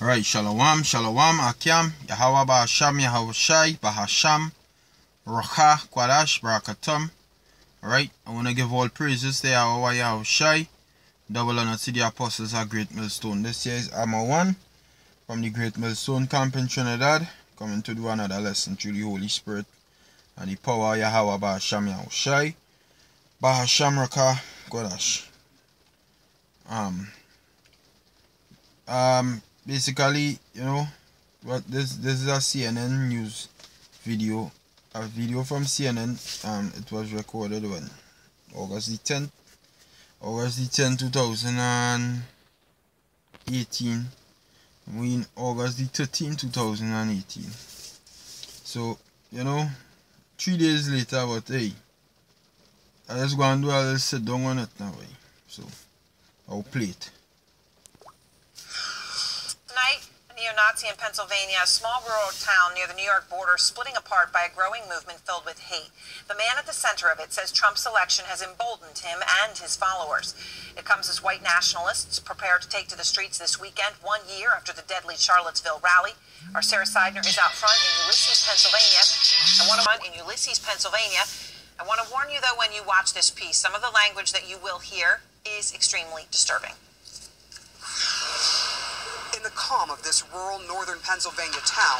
Right, Shalom, Shalom, Akyam, Yahweh Bahasham, Yahweh Shai, Bahasham, Racha, Kwadash, Barakatum. Alright, I want to give all praises to Yahweh Shai. Double honor to the apostles of Great Millstone. This year is Armor 1 from the Great Millstone Camp in Trinidad. Coming to do another lesson through the Holy Spirit and the power of Yahweh Bahasham, Yahweh Shai. Bahasham, Racha, Kwadash. Um, um, basically, you know, what this this is a CNN news video, a video from CNN. Um, it was recorded when August the 10th, August the 10th, 2018. We in August the 13th, 2018. So, you know, three days later, but hey, I just go and do a little sit down on it now, eh? So, I'll play it. neo-Nazi in Pennsylvania, a small rural town near the New York border splitting apart by a growing movement filled with hate. The man at the center of it says Trump's election has emboldened him and his followers. It comes as white nationalists prepare to take to the streets this weekend, one year after the deadly Charlottesville rally. Our Sara Sidner is out front in Ulysses, Pennsylvania. I want to in Ulysses, Pennsylvania. I want to warn you, though, when you watch this piece, some of the language that you will hear is extremely disturbing calm of this rural northern Pennsylvania town,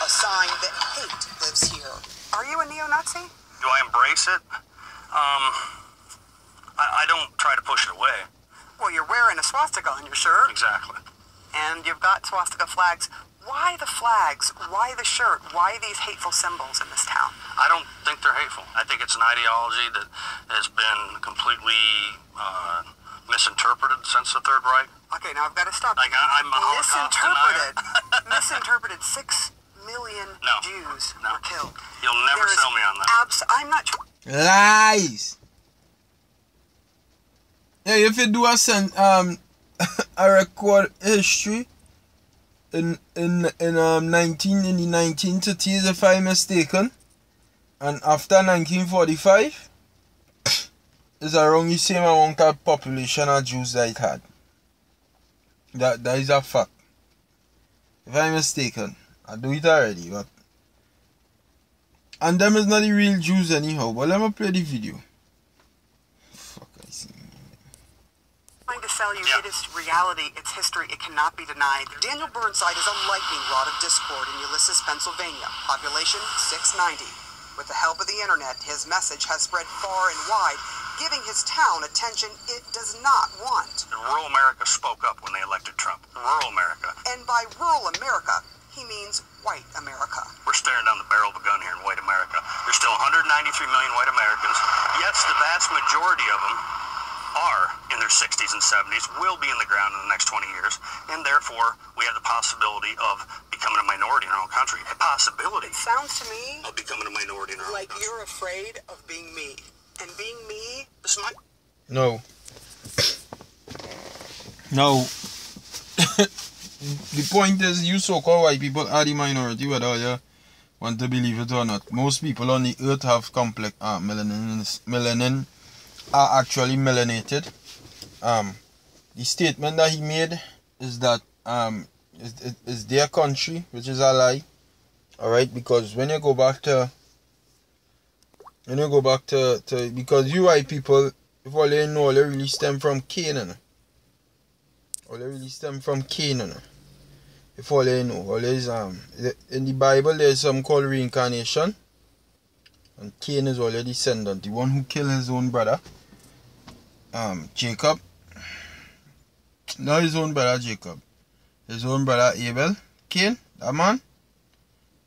a sign that hate lives here. Are you a neo-Nazi? Do I embrace it? Um, I, I don't try to push it away. Well, you're wearing a swastika on your shirt. Exactly. And you've got swastika flags. Why the flags? Why the shirt? Why these hateful symbols in this town? I don't think they're hateful. I think it's an ideology that has been completely uh, misinterpreted since the Third Reich. Okay, now I've got to stop. Like I, am misinterpreted. misinterpreted. Six million no. Jews no. were killed. You'll never There's sell me on that. Abs- I'm not. Lies. Yeah, if you do a send um a record history in in in um 19 in the 1930s if I'm mistaken, and after 1945 is around the same amount of population of Jews that it had. That that is a fact. If I'm mistaken, I do it already, but and them is not the real Jews anyhow. But let me play the video. Fuck, I see. Trying to sell you, yeah. it is reality, it's history, it cannot be denied. Daniel Burnside is a lightning rod of discord in Ulysses, Pennsylvania. Population 690. With the help of the internet, his message has spread far and wide, giving his town attention it does not want. rural America spoke up when they elected Trump. Rural America. And by rural America, he means white America. We're staring down the barrel of a gun here in white America. There's still 193 million white Americans. Yes, the vast majority of them are in their 60s and 70s, will be in the ground in the next 20 years, and therefore we have the possibility of becoming a minority in our own country. A possibility. It sounds to me of becoming a minority in our like own country. Like you're afraid of being me. And being me, this might. No. No. the point is, you so-called white people are the minority, whether you want to believe it or not. Most people on the earth have complex uh, melanin. Melanin are actually melanated. Um, the statement that he made is that um, is, is their country, which is a lie. All right, because when you go back to when you go back to, to because you white people, if all you know, they really stem from Canaan. All they really stem from Canaan. If all you know, all is um in the Bible there's some called reincarnation. And Cain is all your descendant, the one who killed his own brother. Um Jacob. Not his own brother Jacob. His own brother Abel. Cain, that man.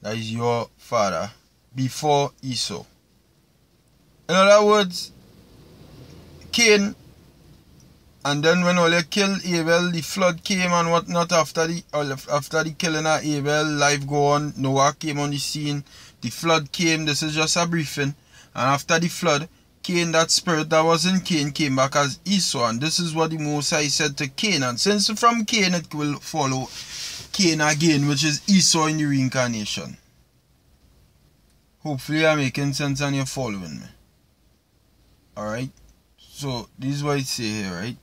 That is your father. Before Esau. In other words, Cain, and then when they killed Abel, the flood came and whatnot after the uh, after the killing of Abel, life go on, Noah came on the scene, the flood came, this is just a briefing, and after the flood, Cain, that spirit that was in Cain, came back as Esau, and this is what the Most High said to Cain, and since from Cain it will follow Cain again, which is Esau in the reincarnation. Hopefully I'm making sense and you're following me. Alright? So, this is what it say here, right?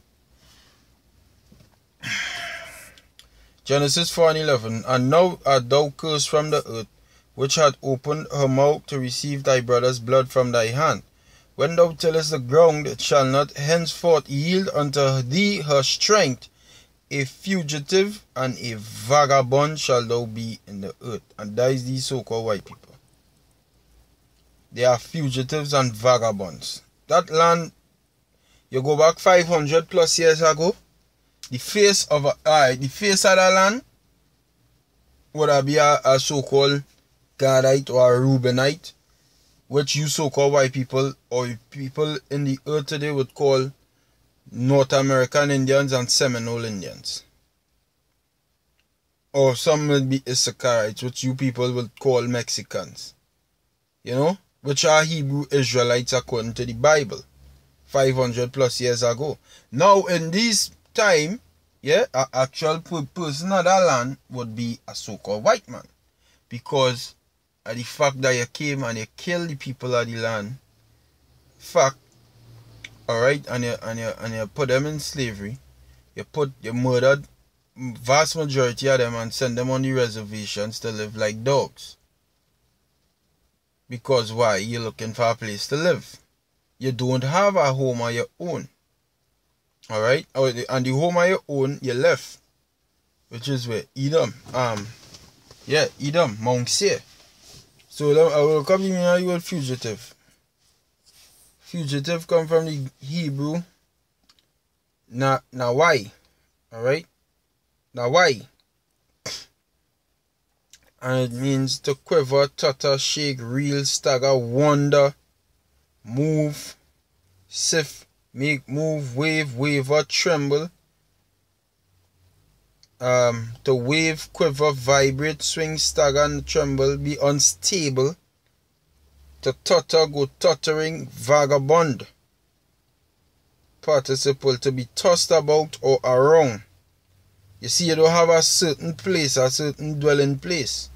Genesis 4 and 11. And now art thou cursed from the earth, which hath opened her mouth to receive thy brother's blood from thy hand. When thou tillest the ground, it shall not henceforth yield unto thee her strength. A fugitive and a vagabond shall thou be in the earth. And that is these so called white people. They are fugitives and vagabonds. That land, you go back 500 plus years ago, the face of a, uh, the face of the land would be a, a so-called Gadite or a Reubenite, which you so-called white people or people in the earth today would call North American Indians and Seminole Indians. Or some would be Issacharites, which you people would call Mexicans. You know? Which are Hebrew Israelites according to the Bible. 500 plus years ago. Now, in this time, yeah, an actual person of that land would be a so-called white man. Because of the fact that you came and you killed the people of the land. Fact, alright, and you, and, you, and you put them in slavery. You put, you murdered vast majority of them and send them on the reservations to live like dogs. Because why? You're looking for a place to live. You don't have a home of your own. Alright? Oh, and the home of your own, you left. Which is where? Edom. Um, yeah, Edom, Mount Seir. So I will come in you fugitive. Fugitive come from the Hebrew. Now, now why? Alright? Now why? And it means to quiver, totter, shake, reel, stagger, wonder, move, sift, make, move, wave, waver, tremble. Um, to wave, quiver, vibrate, swing, stagger, and tremble, be unstable. To totter, go tottering, vagabond. Participle to be tossed about or around. You see, you don't have a certain place, a certain dwelling place.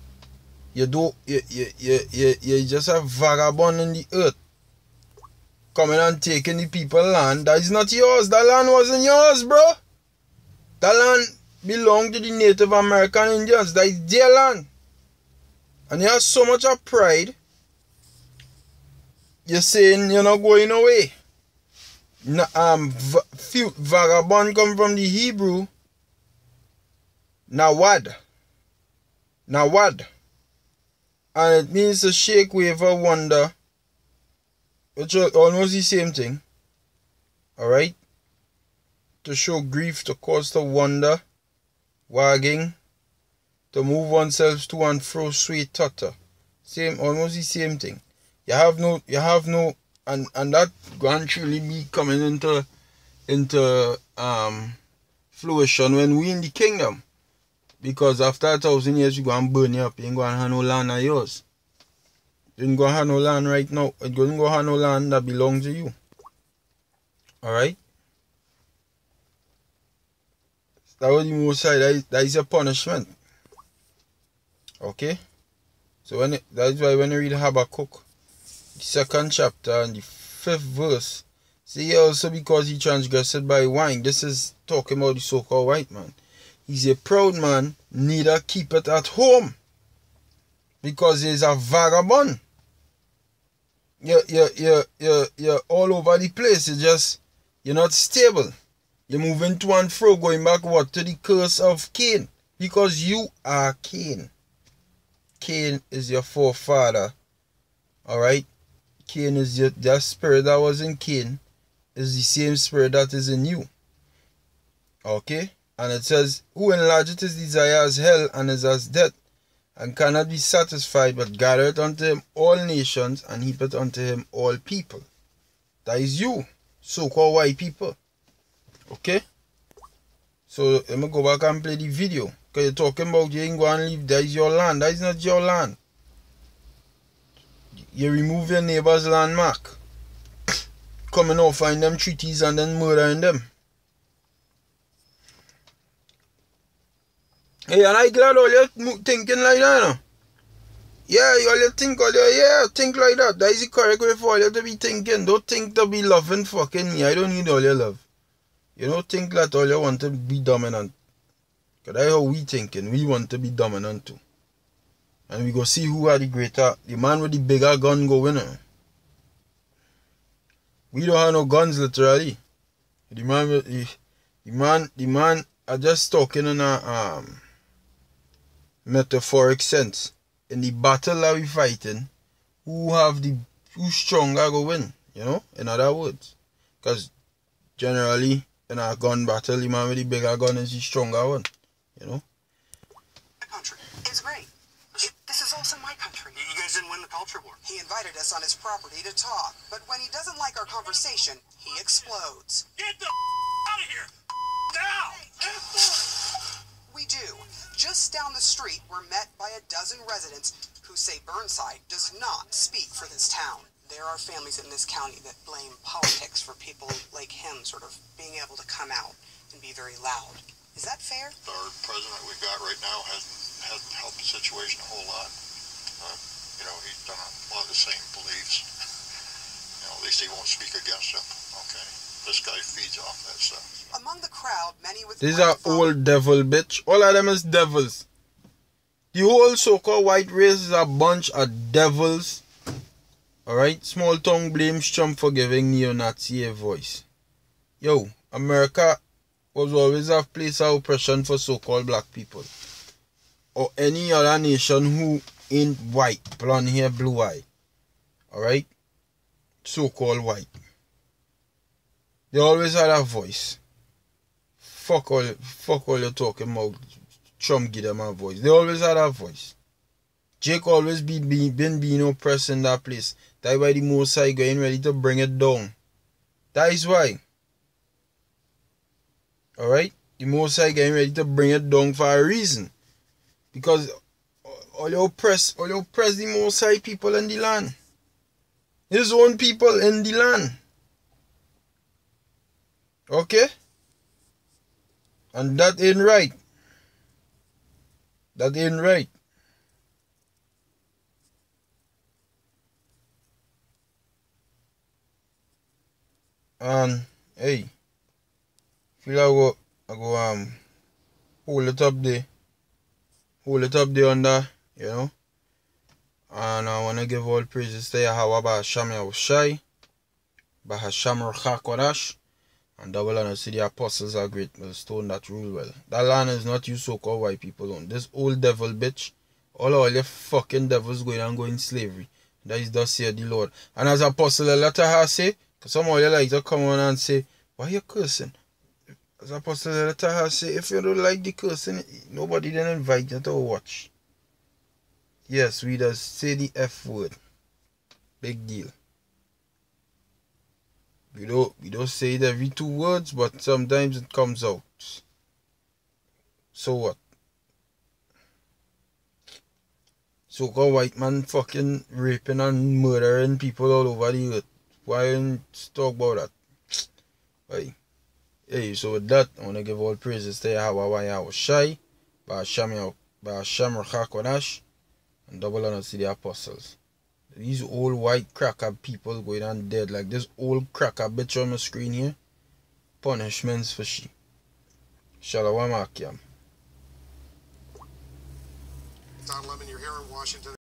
You don't you you you you, you just a vagabond in the earth. Coming and taking the people land. That is not yours. That land wasn't yours, bro. That land belonged to the Native American Indians. That is their land. And you have so much of pride. You're saying you're not going away. No, um, v- vagabond come from the Hebrew. Nawad. Nawad. And it means to shake, waver, wonder. Which are almost the same thing. Alright? To show grief, to cause to wonder, wagging, to move oneself to and fro, sweet tutter. Same, almost the same thing. You have no, you have no, and and that gradually be coming into, into um, fruition when we in the kingdom. Because after a thousand years, you go and burn you up. You ain't going to have no land of yours. You ain't going to have no land right now. You ain't going to have no land that belongs to you. Alright? That was the most side. That is, that is a punishment. Okay? So when it, that is why when you read Habakkuk, the second chapter and the fifth verse, see also because he transgressed by wine. This is talking about the so-called white man. He's a proud man, neither keep it at home. Because he's a vagabond. You're, you're, you're, you're, you're all over the place. You're just, you're not stable. You're moving to and fro, going back what? To the curse of Cain. Because you are Cain. Cain is your forefather. Alright? Cain is your, that spirit that was in Cain is the same spirit that is in you. Okay? And it says, Who enlargeth his desire as hell and is as death, and cannot be satisfied, but gathereth unto him all nations, and heapeth unto him all people. That is you, so called white people. Okay? So let me go back and play the video. Because you're talking about you ain't going to leave, that is your land. That is not your land. You remove your neighbor's landmark. Coming out, find them treaties and then murdering them. And I glad all you thinking like that, know? Yeah, all you think, all you, yeah, think like that. That is the correct way for all you to be thinking. Don't think to be loving fucking me. I don't need all your love. You don't think that all you want to be dominant. Cause that's how we thinking. We want to be dominant too. And we go see who are the greater the man with the bigger gun go winner. We don't have no guns literally. The man the, the man the man are just talking in a um metaphoric sense. In the battle that we fighting, who have the who stronger go win, you know, in other words. Because generally in a gun battle, the man with the bigger gun is the stronger one, you know. The country. It's great. This is also my country. You guys didn't win the culture war. He invited us on his property to talk, but when he doesn't like our conversation, he explodes. Get the out of here now. We do. Just down the street, we're met by a dozen residents who say Burnside does not speak for this town. There are families in this county that blame politics for people like him sort of being able to come out and be very loud. Is that fair? our president we've got right now hasn't hasn't helped the situation a whole lot. Uh, you know, he's done a lot of the same beliefs. You know, at least he won't speak against them. Okay, this guy feeds off that stuff. Among the crowd, many with These are old devil bitch. All of them is devils. The whole so-called white race is a bunch of devils. Alright? Small tongue blames Trump for giving neo-Nazi a voice. Yo, America was always a place of oppression for so-called black people. Or any other nation who ain't white, blonde hair, blue eye. Alright? So-called white. They always had a voice. Fuck all, fuck all you're talking about. Trump give them a voice. They always had a voice. Jake always be, be been being oppressed in that place. That's why the most High going ready to bring it down. That is why. Alright? The most High getting ready to bring it down for a reason. Because all you oppress, all you oppress the most High people in the land. His own people in the land. Okay? And that ain't right. That ain't right. And hey, feel I go I go um hold it up there. Hold it up there under, you know. And I wanna give all praises to Yahweh Bahasham Yahushai, Bahasham Ruchak Kodash. And double honor to the apostles are great millstone that rule well. That land is not you so called white people own. This old devil bitch, all all your fucking devils going and going slavery. That is thus said the Lord. And as Apostle has say, because some of you like to come on and say, why you cursing? As Apostle has say, if you don't like the cursing, nobody then invite you to watch. Yes, we just say the F word. Big deal. We don't we don't say it every two words, but sometimes it comes out. So what? So called white man fucking raping and murdering people all over the earth. Why don't talk about that? Hey. Hey, so with that, I wanna give all praises to Yahweh Yahushai, Ba'asham Rachakodash, and double honor to the apostles. These old white cracker people going on dead like this old cracker bitch on the screen here. Punishments for she. Shalom Akim. Don Lemon, you're here in Washington.